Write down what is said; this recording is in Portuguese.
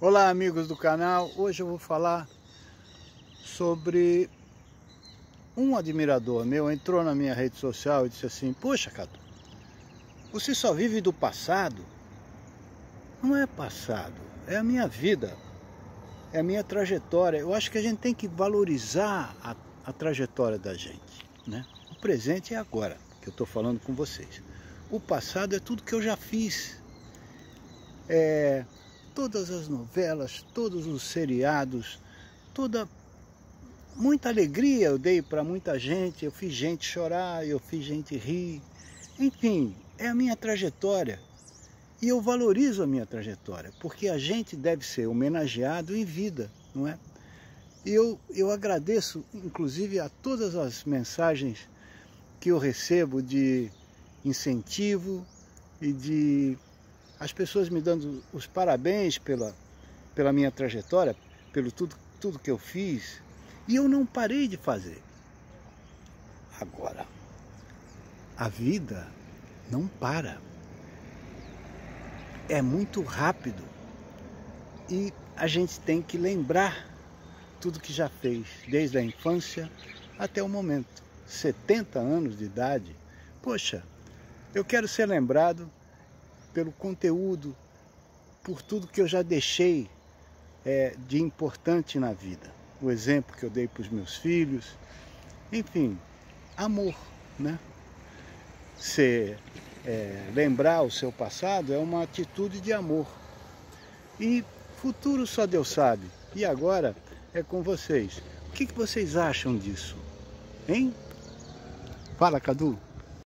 Olá amigos do canal, hoje eu vou falar sobre um admirador meu entrou na minha rede social e disse assim, poxa Cadu, você só vive do passado? Não é passado, é a minha vida, é a minha trajetória. Eu acho que a gente tem que valorizar a, a trajetória da gente, né? O presente é agora que eu estou falando com vocês. O passado é tudo que eu já fiz. É, todas as novelas, todos os seriados, toda muita alegria eu dei para muita gente, eu fiz gente chorar, eu fiz gente rir. Enfim, é a minha trajetória. E eu valorizo a minha trajetória, porque a gente deve ser homenageado em vida, não é? E eu, eu agradeço, inclusive, a todas as mensagens que eu recebo de incentivo e de as pessoas me dando os parabéns pela, pela minha trajetória, pelo tudo, tudo que eu fiz, e eu não parei de fazer. Agora, a vida não para. É muito rápido. E a gente tem que lembrar tudo que já fez, desde a infância até o momento. 70 anos de idade. Poxa, eu quero ser lembrado pelo conteúdo, por tudo que eu já deixei é, de importante na vida. O exemplo que eu dei para os meus filhos, enfim, amor, né? Ser, é, lembrar o seu passado é uma atitude de amor. E futuro só Deus sabe. E agora é com vocês. O que, que vocês acham disso? Hein? Fala, Cadu.